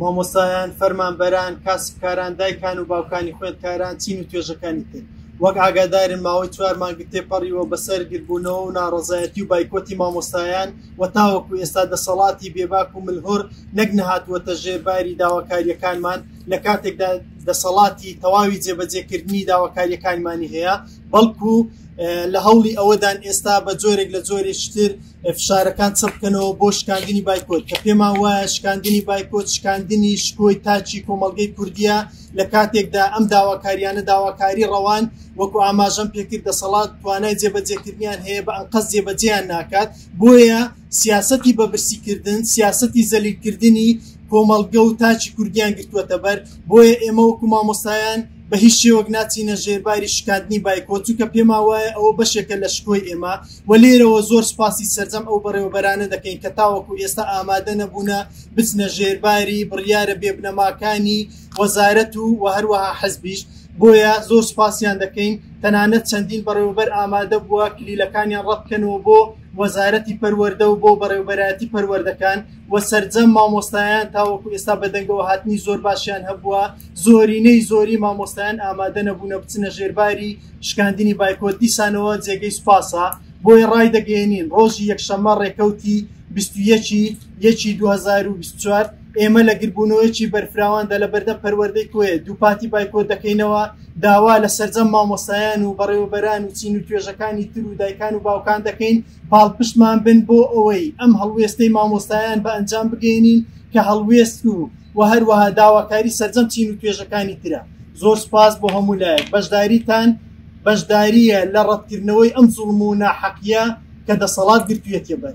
مامۆستایان، فەرمانبەران، کاسبکاران، دایکان و باوکانی خوێندکاران، چین و توێژەکانی تر وەک ئاگادارن ماوەی چوار مانگی تێپەڕیوە بەسەر گربوونەوە و ناڕەزایەتی و بایکۆتی مامۆستایان و تاوەکو ئێستا دەسەڵاتی بێباک و ملهوڕ نەک نەهاتووەتە ژێر باری داواکاریەکانمان لە کاتێکدا دەسەڵاتی تەواوی جێبەجێکردنی داواکاریەکانمانی هەیە بەڵکو لە هەوڵی ئەوەدان ئێستا بە جۆرێک لە جۆری شتر فشارەکان چڕبکەنەوە بۆ شکاندنی بایکۆت کە پێمان وایە شکاندنی بایکۆت شکاندنی شکۆی تاچی کۆمەڵگەی کوردیە لە کاتێکدا ئەم داواکاریانە داواکاری ڕەوان وەکو ئاماژەم پێکرد دەسەڵات توانای جێبەجێکردنیان هەیە بە ئەنقەز جێبەجێیان ناکات بۆیە سیاستی بەبرسیکردن سیاستی زەلیلکردنی کۆمەڵگە و تاچی کوردیان گرتووەتە بەر بۆیە ئێمە وەکو مامۆستایان بە هیچ شێوەک ناچینە ژێر باری شکاندنی بایکۆت، چونکە پێمان وایە ئەوە بەشێکە لە شکۆی ئێمە و لێرەوە زۆر سوپاسی سەرجەم ئەو بەڕێوەبەرانە دەکەین کە تاوەکو ئێستا ئامادە نەبوونە بچنە ژێر باری بڕیارە بێ بنەماکانی وەزارەت و و هەروەها حزبیش، بۆیە زۆر سوپاسیان دەکەین تەنانەت چەندین بەڕێوەبەر ئامادە بووە کلیلەکانیان ڕەت بکەنەوە بۆ وەزارەتی پەروەردە و بۆ بەڕێوبەرایەتی پەروەردەکان و سەرجەم مامۆستایان تاوەکو ئێستا بەدەنگەوە هاتنی زۆر باشیان هەبووە زۆرینەی زۆری مامۆستایان ئامادە نەبوونە بچنە ژێرباری شکاندنی بایکۆت دیسانەوە جێگەی سوپاسە بۆیە ڕایدەگەیەنین ڕۆژی یەکشەممە ڕێکەوتی بیست و یەک ی یەکی دوو هەزار و بیست و چوار ئێمە لە گربوونەوەیەکی بەرفراواندا لە بەردەم پەروەردەی کۆیە دووپاتی بایکۆت دەکەینەوە، داوا لە سەرجەم مامۆستایان و بەڕێوەبەران و چین و توێژەکانی تر و دایکان و باوکان دەکەین پاڵپشتمان بن بۆ ئەوەی ئەم هەڵوێستەی مامۆستایان بە ئەنجام بگەیەنین کە هەڵوێست و و هەروەها داواکاری سەرجەم چین و توێژەکانی ترە. زۆر سوپاس بۆ هەموو لایەک بەشداریتان بەشدارییە لە ڕەتکردنەوەی ئەم زوڵم و ناحەقیە کە دەسەڵات گرتوویەتیە بەر.